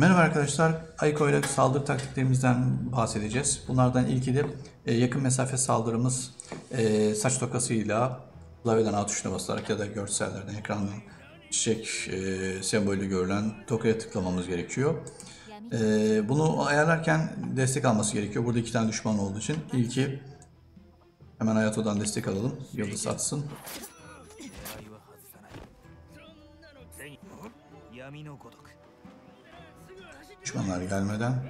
Merhaba arkadaşlar. Aiko ile saldırı taktiklerimizden bahsedeceğiz. Bunlardan ilki de e, yakın mesafe saldırımız e, saç tokasıyla klavyeden A tuşuna basarak ya da görsellerden ekrandan çiçek e, sembolü görülen tokaya tıklamamız gerekiyor. Bunu ayarlarken destek alması gerekiyor. Burada iki tane düşman olduğu için. İlki hemen Hayato'dan destek alalım. Yıldız atsın. 闇のごとく Düşmanlar gelmeden